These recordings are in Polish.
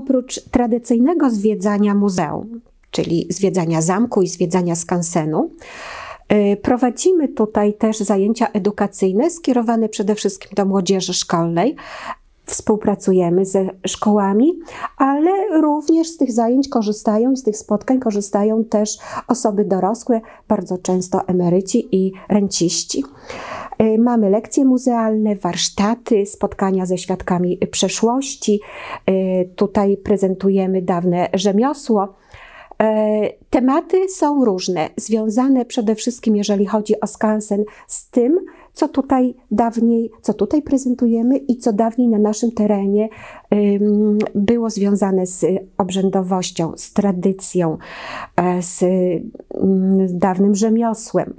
oprócz tradycyjnego zwiedzania muzeum, czyli zwiedzania zamku i zwiedzania skansenu, y, Prowadzimy tutaj też zajęcia edukacyjne skierowane przede wszystkim do młodzieży szkolnej, współpracujemy ze szkołami, ale również z tych zajęć korzystają z tych spotkań korzystają też osoby dorosłe, bardzo często emeryci i renciści. Y, mamy lekcje muzealne, warsztaty, spotkania ze świadkami przeszłości. Y, tutaj prezentujemy dawne rzemiosło. Y, tematy są różne, związane przede wszystkim, jeżeli chodzi o skansen, z tym, co tutaj dawniej, co tutaj prezentujemy i co dawniej na naszym terenie było związane z obrzędowością, z tradycją, e, z dawnym rzemiosłem.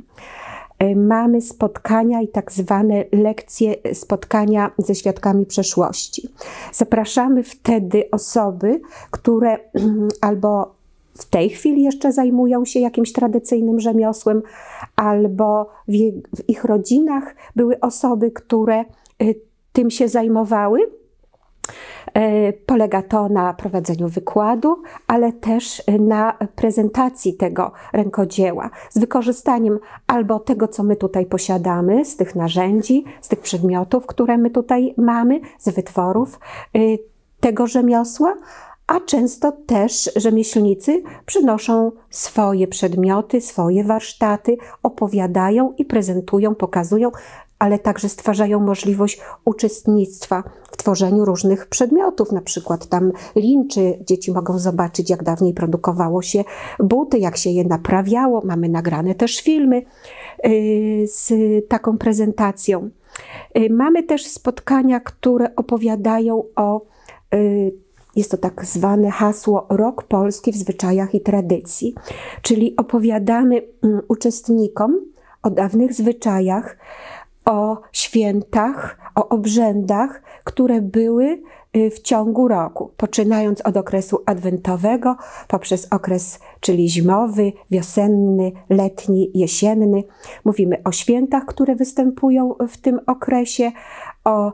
E, mamy spotkania i tak zwane lekcje, spotkania ze świadkami przeszłości. Zapraszamy wtedy osoby, które albo w tej chwili jeszcze zajmują się jakimś tradycyjnym rzemiosłem, albo w, ich rodzinach były osoby, które y, tym się zajmowały. E, polega to na prowadzeniu wykładu, ale też na prezentacji tego rękodzieła z wykorzystaniem albo tego, co my tutaj posiadamy, z tych narzędzi, z tych przedmiotów, które my tutaj mamy, z wytworów y, tego rzemiosła, a często też rzemieślnicy przynoszą swoje przedmioty, swoje warsztaty, opowiadają i prezentują, pokazują, ale także stwarzają możliwość uczestnictwa w tworzeniu różnych przedmiotów, na przykład tam linczy. Dzieci mogą zobaczyć, jak dawniej produkowało się buty, jak się je naprawiało. Mamy nagrane też filmy y, z taką prezentacją. Y, mamy też spotkania, które opowiadają o y, jest to tak zwane hasło Rok Polski w zwyczajach i tradycji, czyli opowiadamy mm, uczestnikom o dawnych zwyczajach, o świętach, o obrzędach, które były y, w ciągu roku, poczynając od okresu adwentowego, poprzez okres, czyli zimowy, wiosenny, letni, jesienny. Mówimy o świętach, które występują w tym okresie, o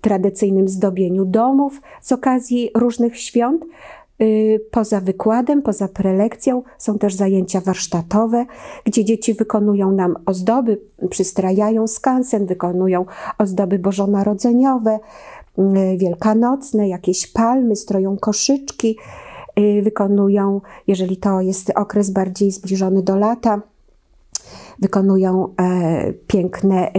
tradycyjnym zdobieniu domów z okazji różnych świąt. Y, poza wykładem, poza prelekcją są też zajęcia warsztatowe, gdzie dzieci wykonują nam ozdoby, przystrajają skansen, wykonują ozdoby bożonarodzeniowe, y, wielkanocne, jakieś palmy, stroją koszyczki, wykonują, jeżeli to jest okres bardziej zbliżony do lata, wykonują e, piękne e,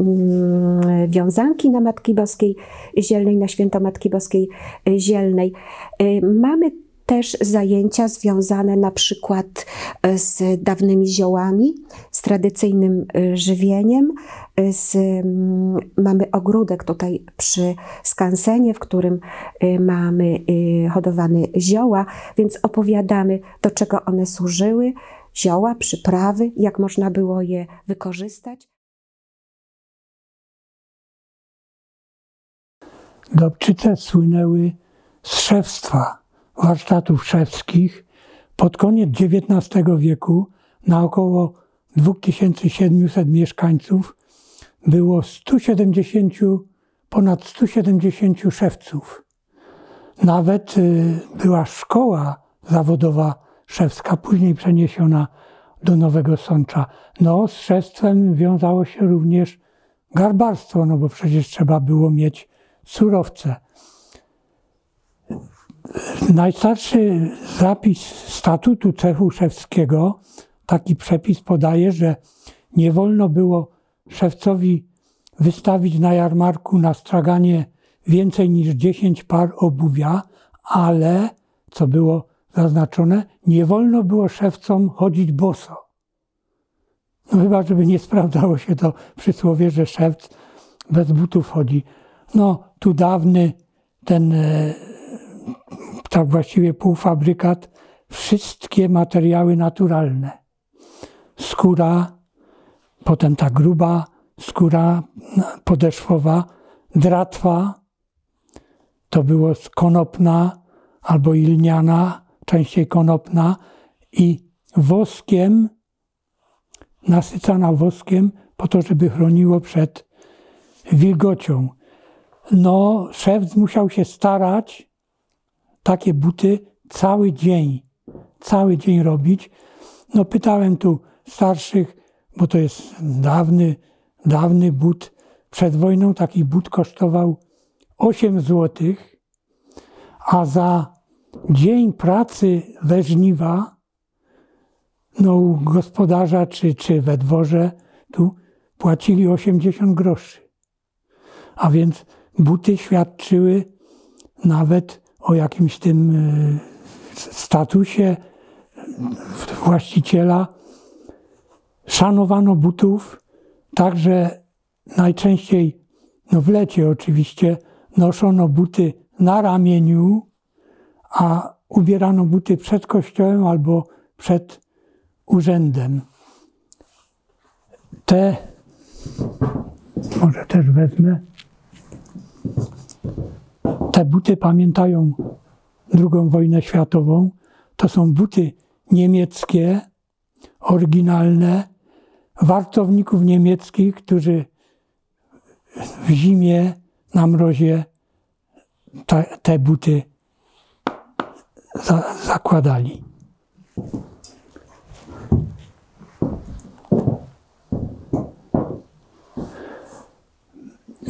mm, wiązanki na Matki Boskiej Zielnej, na święto Matki Boskiej e, Zielnej. Mamy też zajęcia związane na przykład z dawnymi ziołami, z tradycyjnym żywieniem. Z, mm, mamy ogródek tutaj przy skansenie, w którym mamy hodowane zioła, więc opowiadamy, do czego one służyły, zioła, przyprawy, jak można było je wykorzystać. Dobczyce słynęły z szewstwa, warsztatów szewskich. Pod koniec XIX wieku na około 2700 mieszkańców było 170, ponad 170 szewców. Nawet y, była szkoła zawodowa Szewska, później przeniesiona do Nowego Sącza. No, z szewstwem wiązało się również garbarstwo, no bo przecież trzeba było mieć surowce. Najstarszy zapis statutu cechu szewskiego, taki przepis podaje, że nie wolno było szewcowi wystawić na jarmarku na straganie więcej niż 10 par obuwia, ale, co było zaznaczone, nie wolno było szewcom chodzić boso. No chyba, żeby nie sprawdzało się to przysłowie, że szewc bez butów chodzi. No, tu dawny ten, e, tak właściwie półfabrykat, wszystkie materiały naturalne. Skóra, potem ta gruba skóra podeszwowa, dratwa, to było konopna albo ilniana, częściej konopna i woskiem, nasycana woskiem po to, żeby chroniło przed wilgocią. No, szewc musiał się starać, takie buty cały dzień, cały dzień robić. No pytałem tu starszych, bo to jest dawny, dawny but. Przed wojną taki but kosztował 8 złotych, a za dzień pracy we żniwa, no u gospodarza czy, czy we dworze, tu płacili 80 groszy. A więc buty świadczyły nawet o jakimś tym e, statusie właściciela. Szanowano butów, także najczęściej, no w lecie oczywiście, noszono buty na ramieniu, a ubierano buty przed kościołem albo przed urzędem. Te, może też wezmę, te buty pamiętają II wojnę światową. To są buty niemieckie, oryginalne, wartowników niemieckich, którzy w zimie na mrozie te, te buty za, zakładali.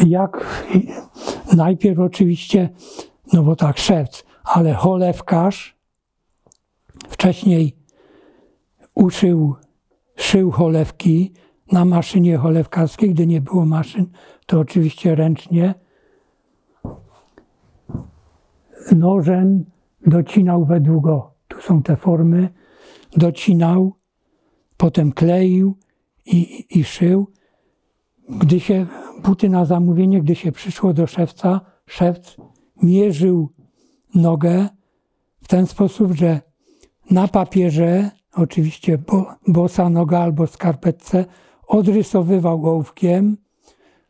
Jak najpierw oczywiście, no bo tak, szewc, ale cholewkarz wcześniej uszył, szył cholewki na maszynie cholewkarskiej, gdy nie było maszyn, to oczywiście ręcznie. Nożem docinał według, tu są te formy, docinał, potem kleił i, i szył. Gdy się, buty na zamówienie, gdy się przyszło do szewca, szewc mierzył nogę w ten sposób, że na papierze, oczywiście bo, bosa noga albo skarpetce, odrysowywał ołówkiem,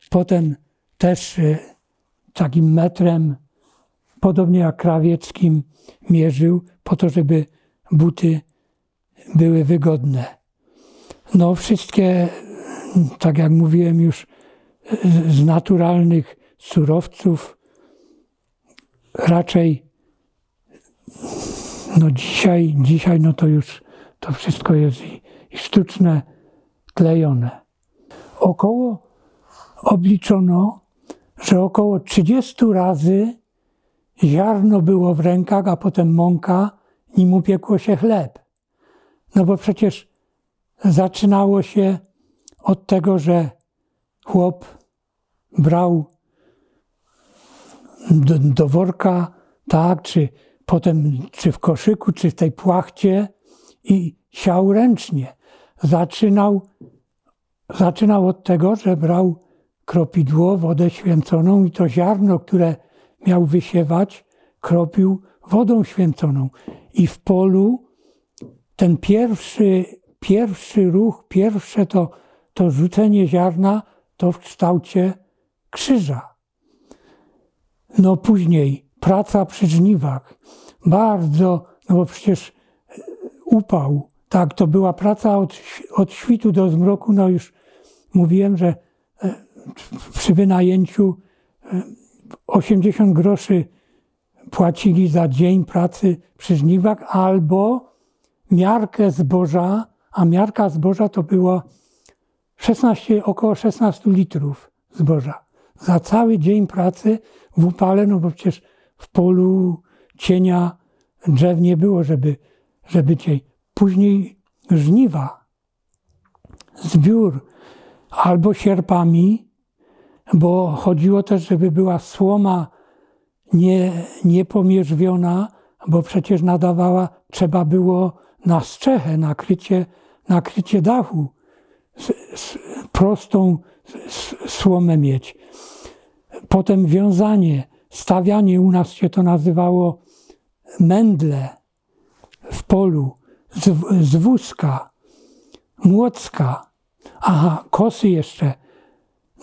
potem też y, takim metrem, podobnie jak krawieckim, mierzył po to, żeby buty były wygodne. No wszystkie, tak jak mówiłem już, z naturalnych surowców, raczej no dzisiaj, dzisiaj no to już to wszystko jest i, i sztuczne, klejone. Około obliczono, że około 30 razy ziarno było w rękach, a potem mąka, nim upiekło się chleb. No bo przecież zaczynało się od tego, że chłop brał do, do worka, tak, czy potem czy w koszyku, czy w tej płachcie i siał ręcznie. Zaczynał, zaczynał od tego, że brał kropidło, wodę święconą i to ziarno, które miał wysiewać, kropił wodą święconą. I w polu ten pierwszy, pierwszy ruch, pierwsze to, to rzucenie ziarna, to w kształcie krzyża. No później praca przy żniwach. Bardzo, no bo przecież e, upał, tak, to była praca od, od świtu do zmroku. No już mówiłem, że e, przy wynajęciu 80 e, groszy płacili za dzień pracy przy żniwach albo miarkę zboża, a miarka zboża to było 16, około 16 litrów zboża. Za cały dzień pracy w upale, no bo przecież w polu cienia drzew nie było, żeby, żeby cień. Później żniwa, zbiór albo sierpami, bo chodziło też, żeby była słoma nie, niepomierzwiona, bo przecież nadawała, trzeba było na strzechę, nakrycie, nakrycie dachu, prostą słomę mieć. Potem wiązanie, stawianie, u nas się to nazywało mędle w polu, z, z wózka, młocka, aha, kosy jeszcze.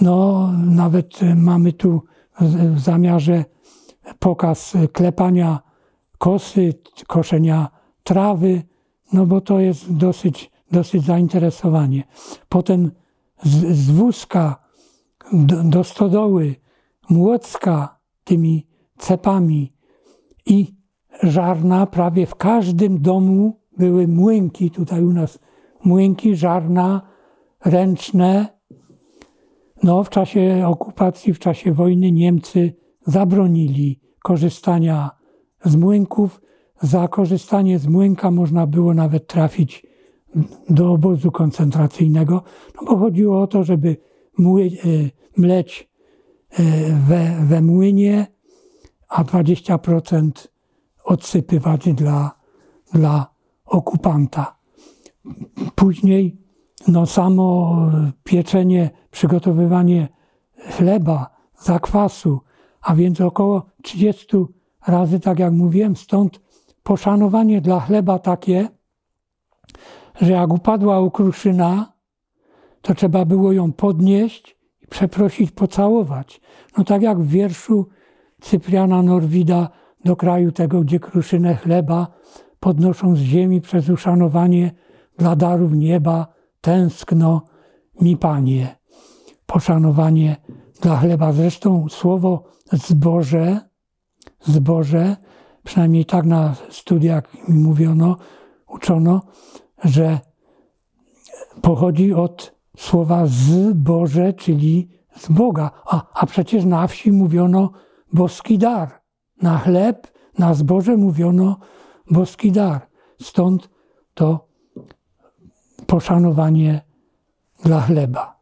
No, nawet mamy tu w zamiarze pokaz klepania kosy, koszenia trawy, no bo to jest dosyć, dosyć zainteresowanie. Potem z, z wózka do, do stodoły, młocka tymi cepami i żarna, prawie w każdym domu były młynki, tutaj u nas młynki, żarna, ręczne. No, w czasie okupacji, w czasie wojny Niemcy zabronili korzystania z młynków. Za korzystanie z młynka można było nawet trafić do obozu koncentracyjnego, no bo chodziło o to, żeby mły, e, mleć e, we, we młynie, a 20% odsypywać dla, dla okupanta. Później no samo pieczenie, przygotowywanie chleba, zakwasu, a więc około 30 razy, tak jak mówiłem, stąd poszanowanie dla chleba takie, że jak upadła okruszyna, to trzeba było ją podnieść i przeprosić, pocałować. No tak jak w wierszu Cypriana Norwida do kraju tego, gdzie kruszynę chleba podnoszą z ziemi przez uszanowanie dla darów nieba, tęskno mi Panie. Poszanowanie dla chleba. Zresztą słowo zboże, zboże, przynajmniej tak na studiach mi mówiono, uczono, że pochodzi od słowa zboże, czyli z Boga. A, a przecież na wsi mówiono boski dar. Na chleb, na zboże mówiono boski dar. Stąd to poszanowanie dla chleba.